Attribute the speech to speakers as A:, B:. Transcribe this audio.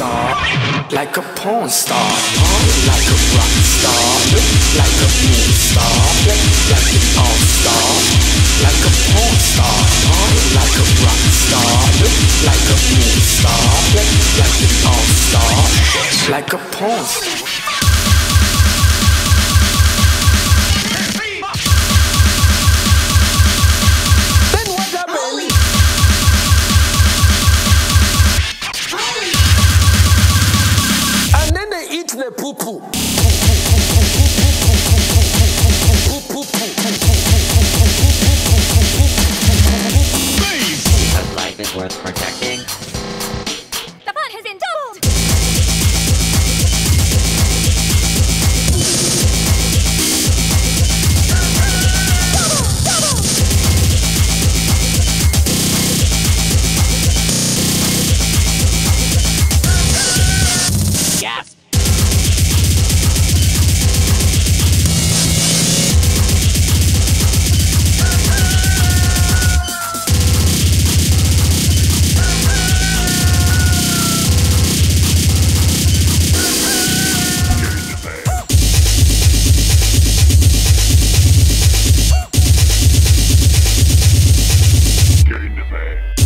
A: like a porn star, like a rock star, like a moon star, like an all star, like a porn star, like a rock star, like a moon star, like an all star, like a porn star.
B: The poo
C: life is worth protecting. Cafe.